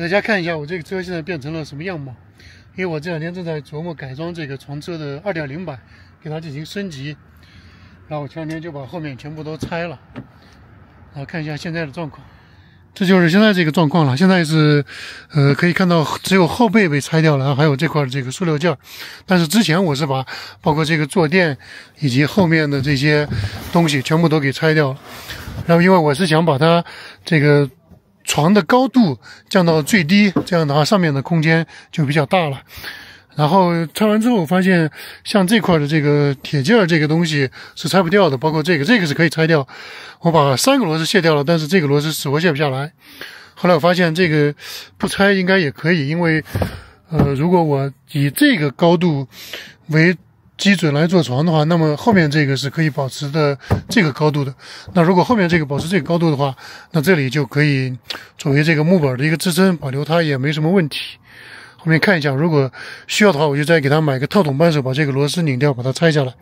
大家看一下我这个车现在变成了什么样貌。因为我这两天正在琢磨改装这个床车的2.0版，给它进行升级。然后我前两天就把后面全部都拆了，然后看一下现在的状况。这就是现在这个状况了。现在是，呃，可以看到只有后背被拆掉了，还有这块这个塑料件。但是之前我是把包括这个坐垫以及后面的这些东西全部都给拆掉了。然后因为我是想把它这个床的高度降到最低，这样的话上面的空间就比较大了。然后拆完之后，发现像这块的这个铁件儿这个东西是拆不掉的，包括这个，这个是可以拆掉。我把三个螺丝卸掉了，但是这个螺丝死活卸不下来。后来我发现这个不拆应该也可以，因为呃，如果我以这个高度为基准来做床的话，那么后面这个是可以保持的这个高度的。那如果后面这个保持这个高度的话，那这里就可以作为这个木板的一个支撑，保留它也没什么问题。后面看一下，如果需要的话，我就再给他买个套筒扳手，把这个螺丝拧掉，把它拆下来。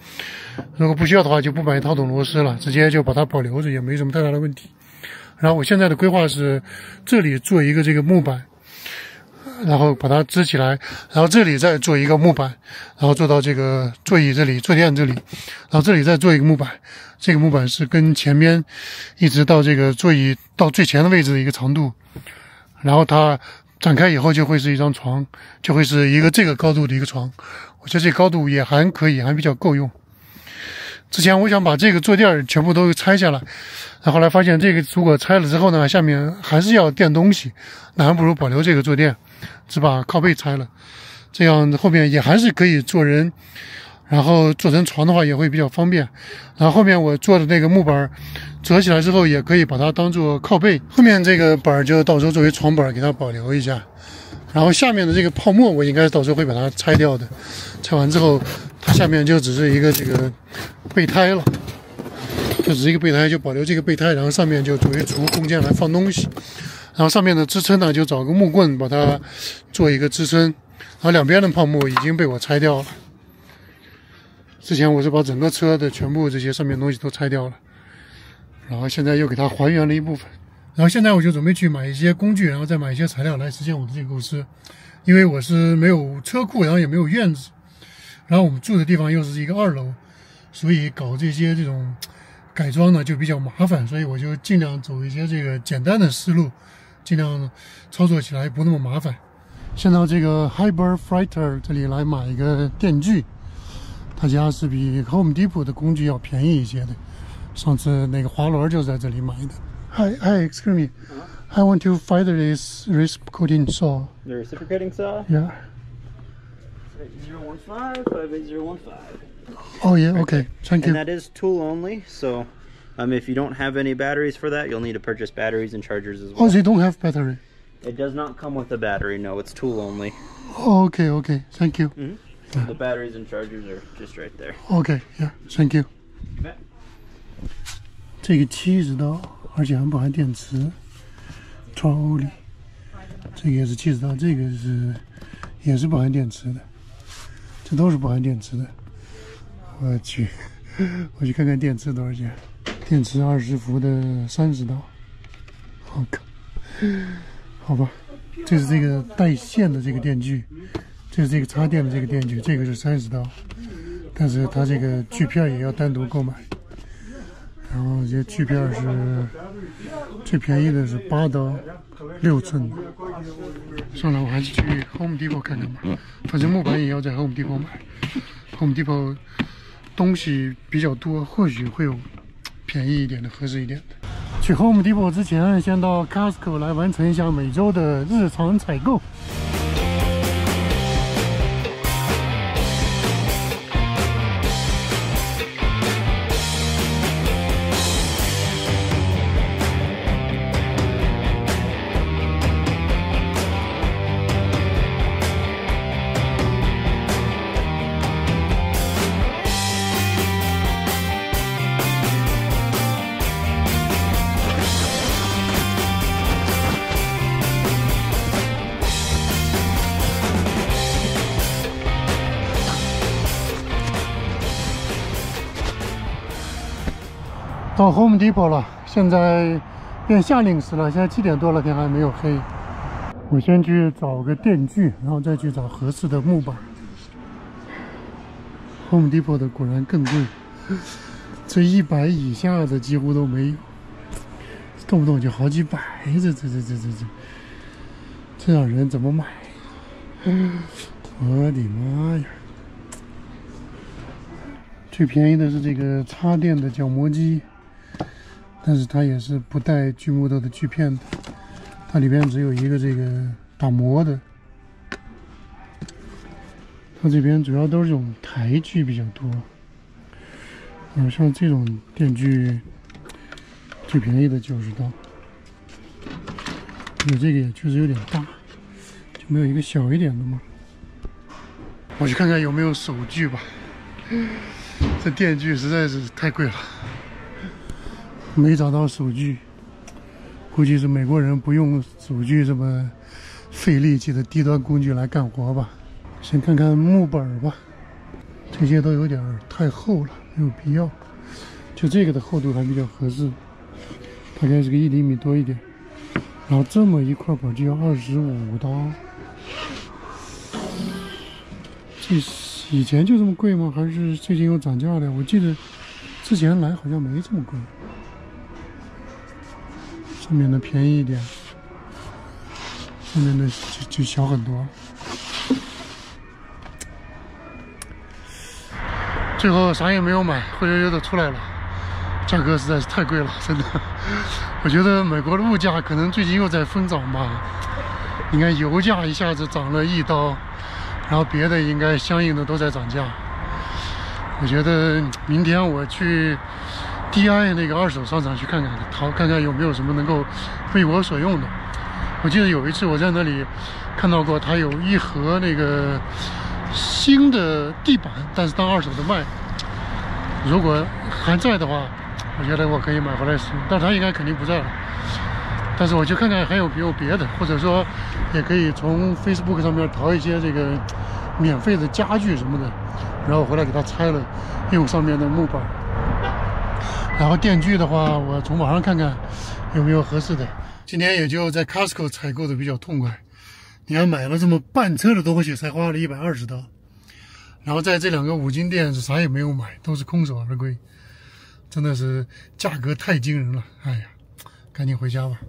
如果不需要的话，就不买套筒螺丝了，直接就把它保留着，也没什么太大的问题。然后我现在的规划是，这里做一个这个木板，然后把它支起来，然后这里再做一个木板，然后做到这个座椅这里、坐垫这里，然后这里再做一个木板。这个木板是跟前面一直到这个座椅到最前的位置的一个长度，然后它。展开以后就会是一张床，就会是一个这个高度的一个床。我觉得这高度也还可以，还比较够用。之前我想把这个坐垫全部都拆下来，然后来发现这个如果拆了之后呢，下面还是要垫东西，那还不如保留这个坐垫，只把靠背拆了，这样后面也还是可以坐人。然后做成床的话也会比较方便，然后后面我做的那个木板折起来之后也可以把它当做靠背，后面这个板就到时候作为床板给它保留一下，然后下面的这个泡沫我应该到时候会把它拆掉的，拆完之后它下面就只是一个这个备胎了，就只是一个备胎，就保留这个备胎，然后上面就作为储物空间来放东西，然后上面的支撑呢就找个木棍把它做一个支撑，然后两边的泡沫已经被我拆掉了。之前我是把整个车的全部这些上面东西都拆掉了，然后现在又给它还原了一部分，然后现在我就准备去买一些工具，然后再买一些材料来实现我的这个构思。因为我是没有车库，然后也没有院子，然后我们住的地方又是一个二楼，所以搞这些这种改装呢就比较麻烦，所以我就尽量走一些这个简单的思路，尽量操作起来不那么麻烦。先到这个 Hyper Fighter 这里来买一个电锯。他家是比 Home Depot 的工具要便宜一些的。上次那个滑轮就在这里买的。Hi, hi, excuse me. I want to find this reciprocating saw. The reciprocating saw? Yeah. 8015 58015. Oh yeah, okay. Thank you. And that is tool only, so um, if you don't have any batteries for that, you'll need to purchase batteries and chargers as well. Oh, they don't have battery. It does not come with a battery. No, it's tool only. Oh, okay, okay. Thank you. Mm -hmm. The batteries and chargers are just right there. Okay, yeah, thank you. 这个七十刀， 而且还不含电池。超欧里，这个也是七十刀，这个是也是不含电池的，这都是不含电池的。我去，我去看看电池多少钱？电池二十伏的三十刀。好靠，好吧，这是这个带线的这个电锯。这是这个插电的这个电锯，这个是三十刀，但是它这个锯片也要单独购买。然后这锯片是最便宜的是八刀，六寸的。算了，我还是去 Home Depot 看看吧。反正木板也要在 Home Depot 买，Home Depot 东西比较多，或许会有便宜一点的、合适一点的。去 Home Depot 之前，先到 Costco 来完成一下每周的日常采购。到 Home Depot 了，现在变夏令时了，现在七点多了，天还没有黑。我先去找个电锯，然后再去找合适的木板。Home Depot 的果然更贵，这一百以下的几乎都没有，动不动就好几百，这这这这这这，这让人怎么买？我的妈呀！最便宜的是这个插电的角磨机，但是它也是不带锯木头的锯片的，它里边只有一个这个打磨的。它这边主要都是这种台锯比较多，嗯，像这种电锯最便宜的九十刀，有这个也确实有点大，就没有一个小一点的吗？我去看看有没有手锯吧，这电锯实在是太贵了，没找到手锯，估计是美国人不用手锯这么费力气的低端工具来干活吧。先看看木板吧，这些都有点太厚了，没有必要。就这个的厚度还比较合适，大概是个一厘米多一点。然后这么一块板就要二十五刀，这以前就这么贵吗？还是最近又涨价了？我记得之前来好像没这么贵，后面的便宜一点，后面的就就小很多。最后啥也没有买，灰溜溜的出来了，价格实在是太贵了，真的。我觉得美国的物价可能最近又在疯涨吧。你看油价一下子涨了一刀，然后别的应该相应的都在涨价。我觉得明天我去 DI 那个二手商场去看看，淘看看有没有什么能够为我所用的。我记得有一次我在那里看到过，他有一盒那个。新的地板，但是当二手的卖。如果还在的话，我觉得我可以买回来使用。但他应该肯定不在了。但是我去看看还有没有别的，或者说也可以从 Facebook 上面淘一些这个免费的家具什么的，然后回来给它拆了，用上面的木板。然后电锯的话，我从网上看看有没有合适的。今天也就在 Costco 采购的比较痛快。你看，买了这么半车的东西，才花了一百二十刀，然后在这两个五金店是啥也没有买，都是空手而归，真的是价格太惊人了。哎呀，赶紧回家吧。